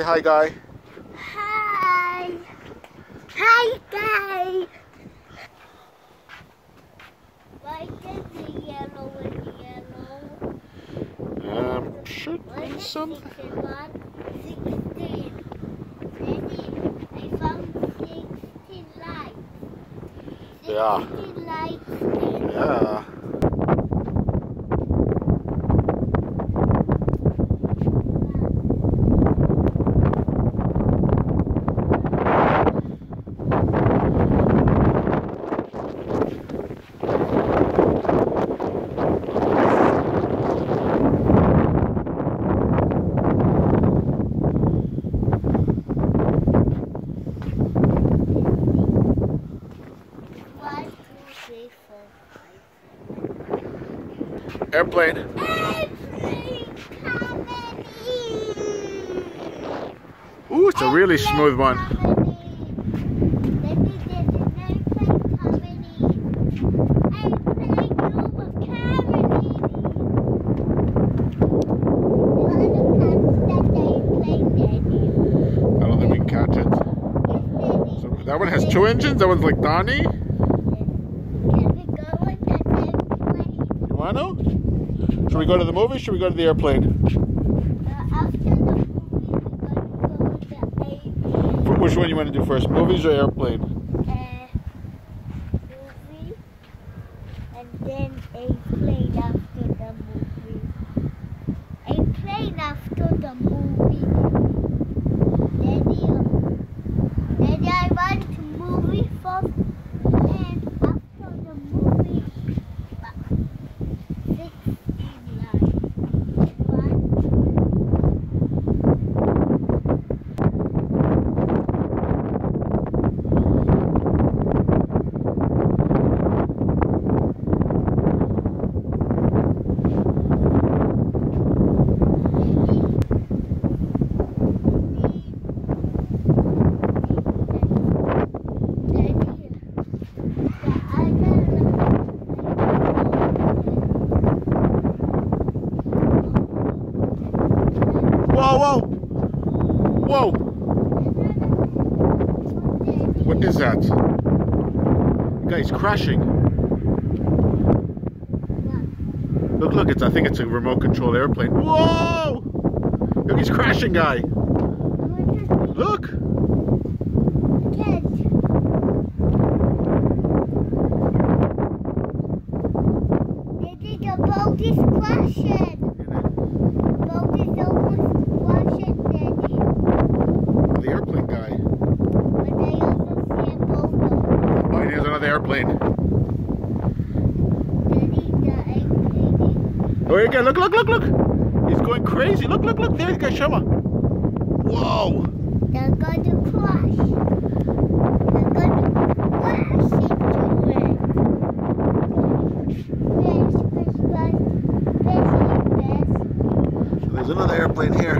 Say hi, Guy. Hi. Hi, guys. Why is the yellow and yellow? Um, should Why be is some. 16? Daddy, I found 16 lights. Yeah. lights. Yeah. One, two, three, four, five. Airplane. Ooh, it's a really smooth one. I don't think we can catch it. So that one has two engines. That one's like Donnie. You want to? Should we go to the movie? Should we go to the airplane? Which one you want to do first? Movies or airplane? Uh, and then a plane after the movie. A plane after the movie. Daddy, um, Daddy, I want to movie first, and after the movie, uh, sixteen lines. One, Whoa, whoa, whoa! What is that? The Guys, crashing. Look, look! It's I think it's a remote control airplane. Whoa! Look, he's crashing, guy. Look. The boat is crashing. Boat is almost crashing, Daddy. The airplane guy. But I also see a boat. Oh, here's another airplane. Daddy, the airplane. Oh, here again. Look, look, look, look. He's going crazy. Look, look, look. There, guys, show me. Whoa! They're going to crash. They're going to crash into it. Crash, crash, crash. Crash, crash. There's another airplane here.